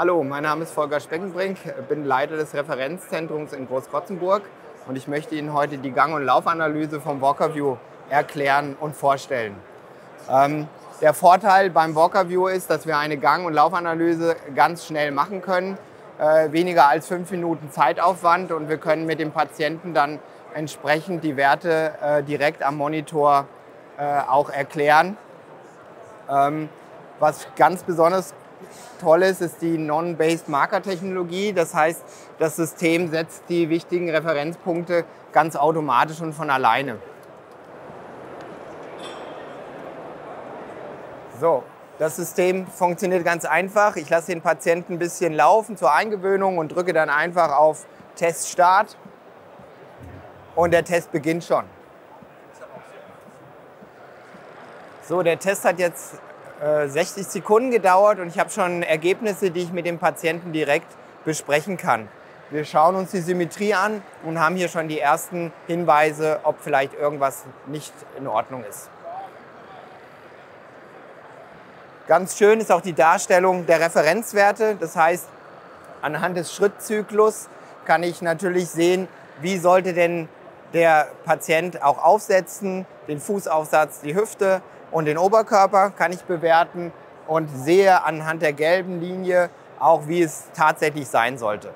Hallo, mein Name ist Volker Speckenbrink, bin Leiter des Referenzzentrums in Großkotzenburg und ich möchte Ihnen heute die Gang- und Laufanalyse vom Walkerview erklären und vorstellen. Ähm, der Vorteil beim Walkerview ist, dass wir eine Gang- und Laufanalyse ganz schnell machen können, äh, weniger als fünf Minuten Zeitaufwand und wir können mit dem Patienten dann entsprechend die Werte äh, direkt am Monitor äh, auch erklären. Ähm, was ganz besonders toll ist, die Non-Based Marker Technologie. Das heißt, das System setzt die wichtigen Referenzpunkte ganz automatisch und von alleine. So, das System funktioniert ganz einfach. Ich lasse den Patienten ein bisschen laufen zur Eingewöhnung und drücke dann einfach auf Test Start. Und der Test beginnt schon. So, der Test hat jetzt äh, 60 Sekunden gedauert und ich habe schon Ergebnisse, die ich mit dem Patienten direkt besprechen kann. Wir schauen uns die Symmetrie an und haben hier schon die ersten Hinweise, ob vielleicht irgendwas nicht in Ordnung ist. Ganz schön ist auch die Darstellung der Referenzwerte. Das heißt, anhand des Schrittzyklus kann ich natürlich sehen, wie sollte denn der Patient auch aufsetzen, den Fußaufsatz, die Hüfte und den Oberkörper kann ich bewerten und sehe anhand der gelben Linie auch, wie es tatsächlich sein sollte.